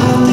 love.